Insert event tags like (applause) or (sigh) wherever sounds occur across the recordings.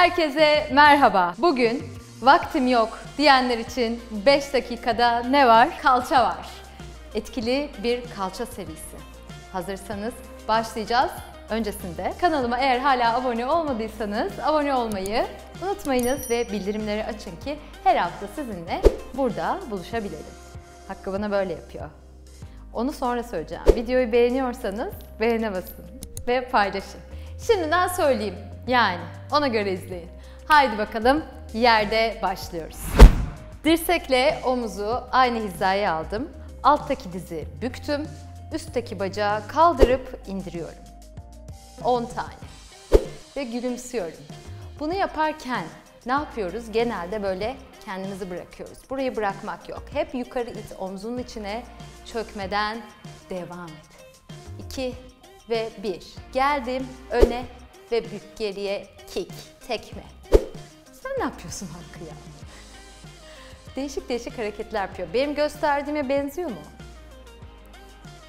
Herkese merhaba. Bugün vaktim yok diyenler için 5 dakikada ne var? Kalça var. Etkili bir kalça serisi. Hazırsanız başlayacağız. Öncesinde kanalıma eğer hala abone olmadıysanız abone olmayı unutmayınız ve bildirimleri açın ki her hafta sizinle burada buluşabilelim. Hakkı bana böyle yapıyor. Onu sonra söyleyeceğim. Videoyu beğeniyorsanız beğene basın ve paylaşın. Şimdiden söyleyeyim. Yani ona göre izleyin. Haydi bakalım yerde başlıyoruz. Dirsekle omuzu aynı hizaya aldım. Alttaki dizi büktüm. Üstteki bacağı kaldırıp indiriyorum. 10 tane. Ve gülümsüyorum. Bunu yaparken ne yapıyoruz? Genelde böyle kendimizi bırakıyoruz. Burayı bırakmak yok. Hep yukarı it, omzunun içine çökmeden devam et. 2 ve 1. Geldim öne ve bük geriye kick, tekme. Sen ne yapıyorsun Hakkı ya? Değişik değişik hareketler yapıyor. Benim gösterdiğime benziyor mu?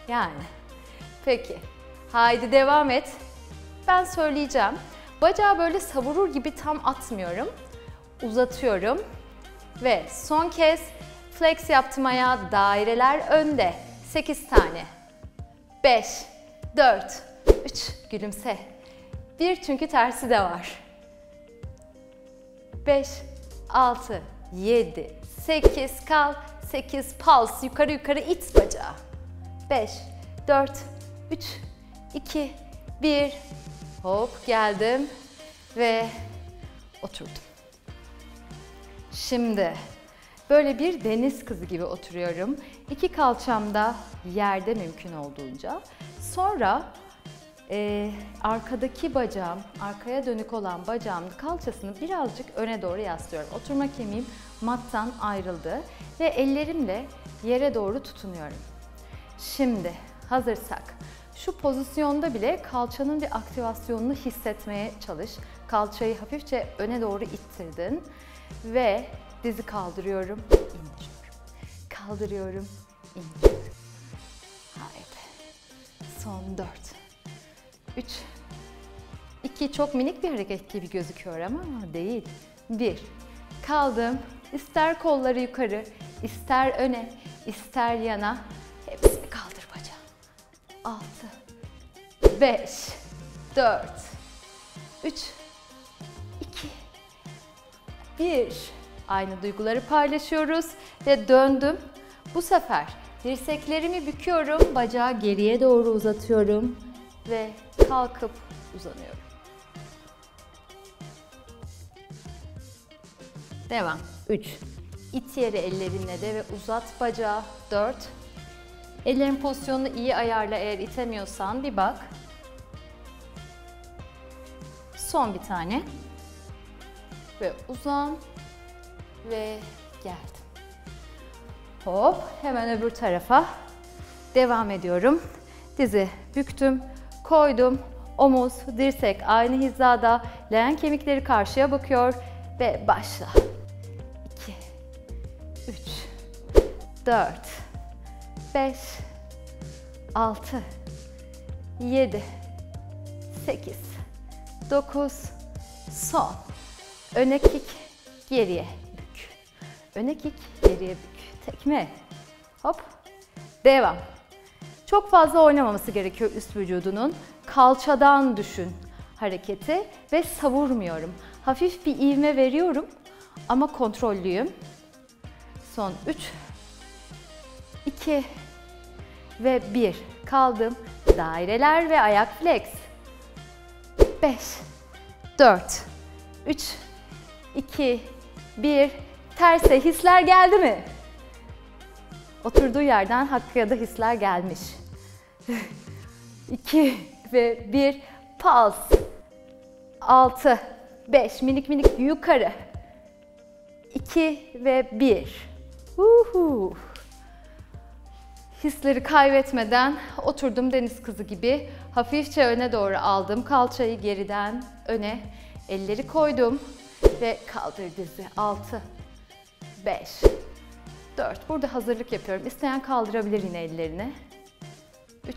Yani. Peki. Haydi devam et. Ben söyleyeceğim. Bacağı böyle savurur gibi tam atmıyorum. Uzatıyorum. Ve son kez flex yaptım ayağa daireler önde. 8 tane. 5, 4, 3, gülümse. 1 çünkü tersi de var. 5, 6, 7, 8 kal. 8 pulse yukarı yukarı it bacağı. 5, 4, 3, 2, 1. Hop geldim ve oturdum. Şimdi böyle bir deniz kızı gibi oturuyorum. İki kalçam da yerde mümkün olduğunca. Sonra e, arkadaki bacağım, arkaya dönük olan bacağımın kalçasını birazcık öne doğru yaslıyorum. Oturma kemiğim mattan ayrıldı ve ellerimle yere doğru tutunuyorum. Şimdi hazırsak şu pozisyonda bile kalçanın bir aktivasyonunu hissetmeye çalış. Kalçayı hafifçe öne doğru ittirdin ve dizi kaldırıyorum, indiriyorum. Kaldırıyorum, indiriyorum. Haydi. Son dört. Üç. İki çok minik bir hareket gibi gözüküyor ama değil. Bir. Kaldım. İster kolları yukarı, ister öne, ister yana. Hepsini kaldır bacağı. Altı. Beş. Dört. Üç. iki, Bir. Aynı duyguları paylaşıyoruz ve döndüm. Bu sefer dirseklerimi büküyorum, bacağı geriye doğru uzatıyorum ve kalkıp uzanıyorum. Devam. 3. İt yere ellerinle de ve uzat bacağı. 4. Ellerin pozisyonunu iyi ayarla eğer itemiyorsan bir bak. Son bir tane. Ve uzan ve geldim. Hop hemen öbür tarafa devam ediyorum. Dizi büktüm, koydum. Omuz, dirsek aynı hizada. Leğen kemikleri karşıya bakıyor ve başla. 2 3 4 5 6 7 8 9 son. Öne kik, geriye. Öne kik, geriye bük. Tekme. Hop. Devam. Çok fazla oynamaması gerekiyor üst vücudunun. Kalçadan düşün hareketi ve savurmuyorum. Hafif bir ivme veriyorum ama kontrollüyüm. Son 3 2 ve 1 kaldım. Daireler ve ayak flex. 5 4 3 2 1 terse hisler geldi mi? Oturduğu yerden Hakkı'ya da hisler gelmiş. (laughs) 2 ve 1 pulse. 6 5 minik minik yukarı. 2 ve 1. Uhu. Hisleri kaybetmeden oturdum deniz kızı gibi. Hafifçe öne doğru aldım. Kalçayı geriden öne. Elleri koydum ve kaldır dizi. 6 5 4. Burada hazırlık yapıyorum. İsteyen kaldırabilir yine ellerini. 3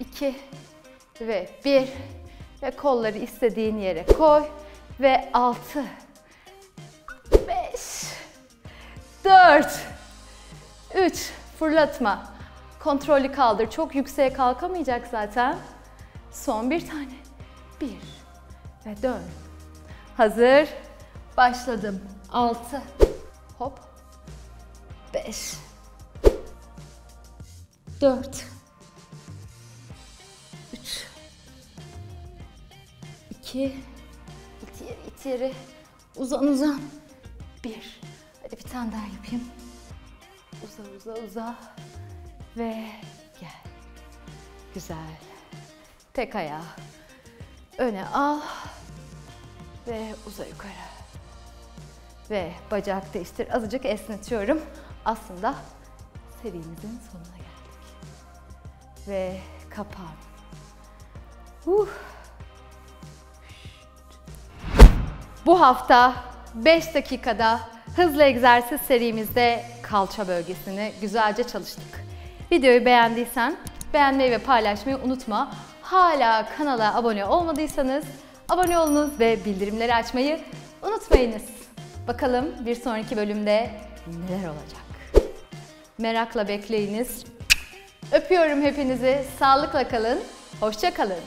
2 ve 1 ve kolları istediğin yere koy ve 6 5 4 3 fırlatma. Kontrollü kaldır. Çok yükseğe kalkamayacak zaten. Son bir tane. 1 ve dön. Hazır. Başladım. 6 hop 5 4 3 2 İt yeri. Uzan uzan. 1 Hadi bir tane daha yapayım. Uza uza uza. Ve gel. Güzel. Tek ayağı. Öne al. Ve uza yukarı. Ve bacak değiştir. Azıcık esnetiyorum. Aslında serimizin sonuna geldik. Ve kapan. Huh. Bu hafta 5 dakikada hızlı egzersiz serimizde kalça bölgesini güzelce çalıştık. Videoyu beğendiysen beğenmeyi ve paylaşmayı unutma. Hala kanala abone olmadıysanız abone olunuz ve bildirimleri açmayı unutmayınız. Bakalım bir sonraki bölümde neler olacak? Merakla bekleyiniz. Öpüyorum hepinizi. Sağlıkla kalın. Hoşça kalın.